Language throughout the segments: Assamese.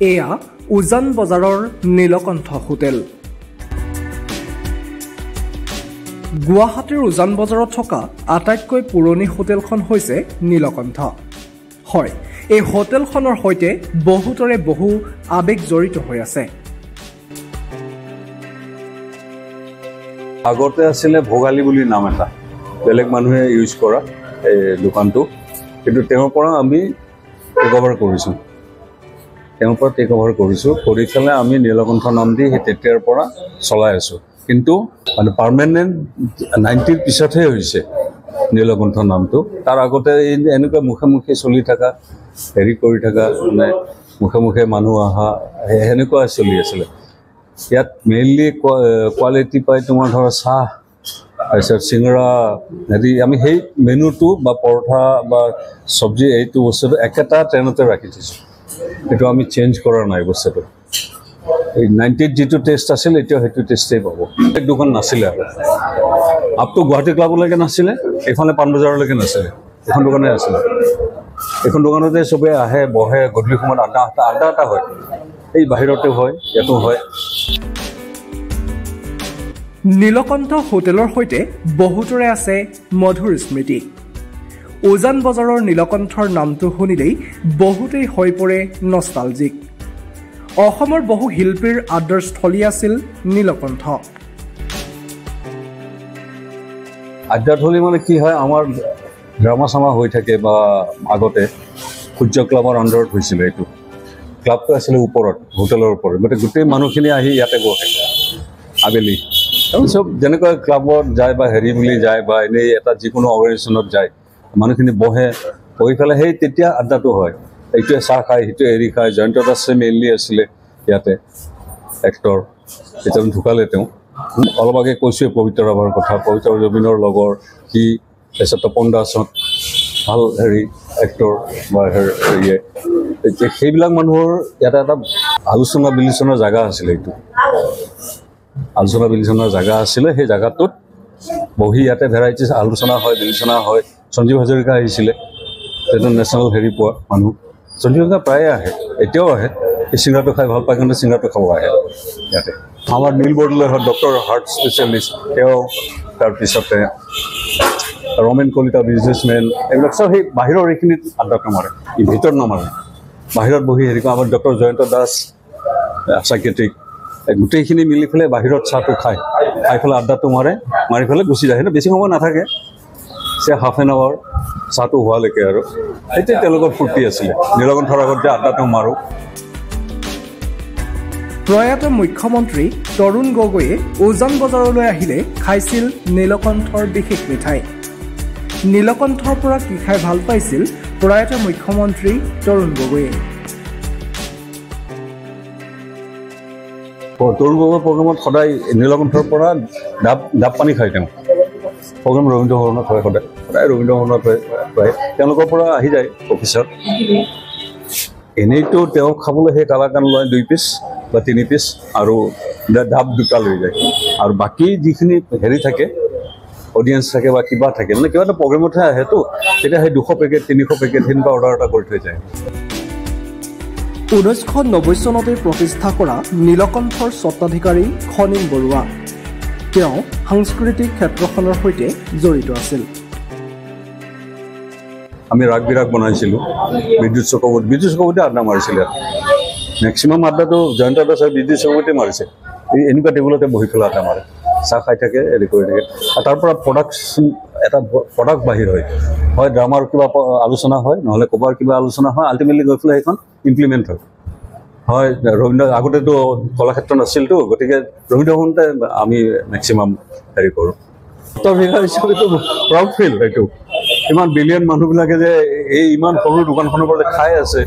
এয়া উজান বজাৰৰ নীলকণ্ঠ হোটেল। গুৱাহাটীৰ উজান বজাৰত থকা আটাইতকৈ পুৰণি হোটেলখন হৈছে নীলকণ্ঠ। হয় এই হোটেলখনৰ সৈতে বহুতৰে বহু আৱেগ জড়িত হৈ আছে। আগতে আছিলে ভোগালী বুলি নাম এটা। বেলেগ মানুহে ইউজ কৰা এই দোকানটো। কিন্তু তেওঁৰ পৰা আমি টেক অভাৰ কৰিছোঁ। তেওঁৰ পৰা টেক অভাৰ কৰিছোঁ কৰি পেলাই আমি নীলকণ্ঠ নাম দি সেই তেতিয়াৰ পৰা চলাই আছোঁ। কিন্তু মানে পাৰ্মানেণ্ট নাইণ্টিৰ পিছতহে হৈছে নীলকণ্ঠ নামটো। তাৰ আগতে এনেকুৱা মুখে মুখে চলি থকা হেৰি কৰি থকা মানে মুখে মুখে মানুহ অহা সে- সেনেকুৱা চলি আছিলে। ইয়াত মেইনলি কোৱালিটি পাই তোমাৰ ধৰা চাহ তাৰপিছত চিঙৰা হেৰি আমি সেই মেনুটো বা পৰঠা বা চব্জি এইটো বস্তুটো একেটা ট্ৰেইনতে ৰাখি থৈছোঁ। সেইটো আমি চেঞ্জ কৰা নাই বস্তুটো। এই নাইণ্টিত যিটো টেষ্ট আছিল এতিয়া সেইটো টেষ্টেই পাব। দোকান নাছিলে আৰু আপটো গুৱাহাটী ক্লাবলৈকে নাছিলে এইফালে পাণবজাৰলৈকে নাছিলে। এখন দোকানে আছিলে। এইখন দোকানতে চবে আহে বহে গধূলি সময়ত আড্ডা আড্ডা আড্ডা এটা হয়। এই বাহিৰতে হয় ইয়াতো হয়। নীলকণ্ঠ হোটেলৰ সৈতে বহুতৰে আছে মধুৰ স্মৃতি। উজান বজাৰৰ নীলকণ্ঠৰ নামটো শুনিলেই বহুতেই হৈ পৰে নষ্টালজিক। অসমৰ বহু শিল্পীৰ আদৰস্থলী আছিল নীলকণ্ঠ। আড্ডাথলী মানে কি হয় আমাৰ ড্ৰামা চামা হৈ থাকে বা আগতে সূৰ্য ক্লাবৰ আণ্ডাৰত হৈছিলে এইটো। ক্লাবটো আছিলে ওপৰত হোটেলৰ ওপৰত। গতিকে গোটেই মানুহখিনি আহি ইয়াতে বহে আবেলি। চব যেনেকৈ ক্লাবত যায় বা হেৰি বুলি যায় বা এনেই এটা যিকোনো অৰ্গেনাইজেশ্যনত যায় মানুহখিনি বহে বহি পেলাই সেই তেতিয়া আড্ডাটো হয়। এইটোৱে চাহ খায় সিটোৱে হেৰি খায় জয়ন্ত দাসে মেইনলি আছিলে ইয়াতে এক্টৰ এতিয়া ঢুকালে তেওঁ। অলপ আগে কৈছোৱে পবিত্ৰ ৰাভাৰ কথা পবিত্ৰ জবিনৰ লগৰ সি তাৰপিছত তপন দাসত ভাল হেৰি এক্টৰ বা হেৰ- হেৰিয়ে। এতিয়া সেইবিলাক মানুহৰ ইয়াতে এটা আলোচনা বিলোচনাৰ জেগা আছিলে এইটো। আলোচনা বিলোচনাৰ জেগা আছিলে সেই জেগাটোত বহি ইয়াতে ভেৰাইটিজ আলোচনা হয় বিলোচনা হয়। সঞ্জীৱ হাজৰিকা আহিছিলে সেইটো নেশ্যনেল হেৰি পোৱা মানুহ। সঞ্জীৱ হাজৰিকা প্ৰায়ে আহে এতিয়াও আহে। এই চিংৰাটো খাই ভাল পায় কিন্তু চিংৰাটো খাব আহে ইয়াতে। আমাৰ নীল বৰদলৈ হয় ডক্টৰ হাৰ্ট স্পেচিয়েলিষ্ট তেওঁ তাৰপিছতে ৰমেন কলিতা বিজনেছমেন এইবিলাক চব সেই বাহিৰৰ এইখিনিত আড্ডাত নামাৰে ই ভিতৰত নামাৰে। বাহিৰত বহি হেৰি কৰে আমাৰ ডক্টৰ জয়ন্ত দাস চাইকেট্ৰিক গোটেইখিনি মিলি পেলাই বাহিৰত চাহটো খায়। খাই পেলাই আড্ডাটো মাৰে মাৰি পেলাই গুচি যায়। সেইটো বেছি সময় নাথাকে। চে হাফ এন আৱাৰ চাহটো হোৱালৈকে আৰু। সেইটোৱে তেওঁলোকৰ ফূৰ্তি আছিলে। নীলকণ্ঠৰ আগত যে আড্ডাটো মাৰোঁ। প্ৰয়াত মুখ্যমন্ত্ৰী তৰুণ গগৈয়ে উজান বজাৰলৈ আহিলে খাইছিল নীলকণ্ঠৰ বিশেষ মিঠাই। নীলকণ্ঠৰ পৰা কি খাই ভাল পাইছিল প্ৰয়াত মুখ্যমন্ত্ৰী তৰুণ গগৈয়ে? তৰুণ গগৈ প্ৰগ্ৰেমত সদায় নীলকণ্ঠৰ পৰা ডাব ডাব পানী খায় তেওঁ। প্ৰগ্ৰেম ৰবীন্দ্ৰ ভৱনত হয় সদায়। সদায় ৰবীন্দ্ৰ ভৱনত হয় তেওঁলোকৰ পৰা আহি যায় অফিচত। এনেইতো তেওঁ খাবলৈ সেই কালাকান লয় দুই পিচ বা তিনি পিচ আৰু ডাব দুটা লৈ যায়। আৰু বাকী যিখিনি হেৰি থাকে অডিয়েঞ্চ থাকে বা কিবা থাকে মানে কিবা এটা প্ৰগ্ৰেমতহে আহেতো তেতিয়া সেই দুশ পেকেট তিনিশ পেকেট সেনেকুৱা অৰ্ডাৰ এটা কৰি থৈ যায়। ঊনৈছশ নব্বৈ চনতে প্ৰতিষ্ঠা কৰা নীলকণ্ঠৰ স্বত্বাধিকাৰী খনিম বৰুৱা। তেওঁ সাংস্কৃতিক ক্ষেত্ৰখনৰ সৈতে জড়িত আছিল। আমি ৰাগ বিৰাগ বনাইছিলোঁ। বিদ্যুৎ চক্ৰৱৰ্তী বিদ্যুৎ চক্ৰৱৰ্তী আড্ডা মাৰিছিলে। মেক্সিমাম আড্ডাটো জয়ন্ত দাস বিদ্যুৎ চক্ৰৱৰ্তী মাৰিছে। এই এনেকুৱা টেবুলতে বহি পেলাই আড্ডা মাৰে। চাহ খাই থাকে হেৰি কৰি থাকে। আৰু তাৰ পৰা প্ৰডাকশ্যন এটা প্ৰডাক্ট বাহিৰ হয়। হয় ড্ৰামাৰ কিবা আলোচনা হয় নহ'লে ক'ৰবাৰ কিবা আলোচনা হয়। আল্টিমেটলি গৈ পেলাই সেইখন ইমপ্লিমেণ্ট হয়। হয় ৰবীন্দ্ৰ আগতেতো কলাক্ষেত্ৰ নাছিলতো গতিকে ৰবীন্দ্ৰ ভৱনতে আমি মেক্সিমাম হেৰি কৰোঁ। হিচাপেতো প্ৰাউড ফিল এইটো। ইমান বিলিয়ন মানুহবিলাকে যে এই ইমান সৰু দোকানখনৰ পৰা খাই আছে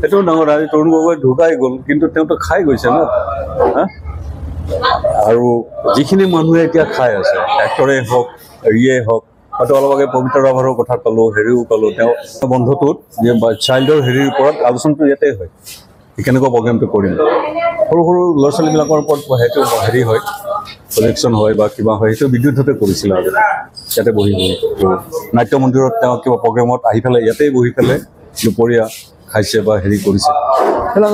সেইটোও ডাঙৰ। আজি তৰুণ গগৈ ঢুকাই গ'ল কিন্তু তেওঁতো খাই গৈছে ন? আৰু যিখিনি মানুহে এতিয়া খাই আছে এক্টৰে হওক হেৰিয়ে হওক হয়তো অলপ আগে পবিত্ৰ ৰাভাৰৰ কথা ক'লোঁ হেৰিও ক'লোঁ তেওঁ বন্ধটোত চাইল্ডৰ হেৰিৰ ওপৰত আলোচনাটো ইয়াতে হয়। কেনেকুৱা প্ৰগ্ৰেমটো কৰিম? সৰু সৰু ল'ৰা ছোৱালীবিলাকৰ ওপৰত সেইটো হেৰি হয় প্ৰজেকশ্যন হয় বা কিবা হয় সেইটো বিদ্যুৎতে কৰিছিলে আৰু। ইয়াতে বহি বহি। নাট্য মন্দিৰত তেওঁ কিবা প্ৰগ্ৰেমত আহি পেলাই ইয়াতেই বহি পেলাই দুপৰীয়া খাইছে বা হেৰি কৰিছে। সেইবিলাক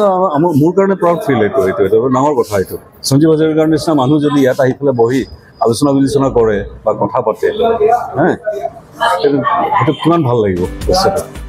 মোৰ কাৰণে প্ৰাউড ফিল এইটো এইটো এইটো ডাঙৰ কথা এইটো। সঞ্জীৱ হাজৰিকাৰ নিচিনা মানুহ যদি ইয়াত আহি পেলাই বহি আলোচনা বিলোচনা কৰে বা কথা পাতে হে সেইটো সেইটো কিমান ভাল লাগিব বস্তুটো।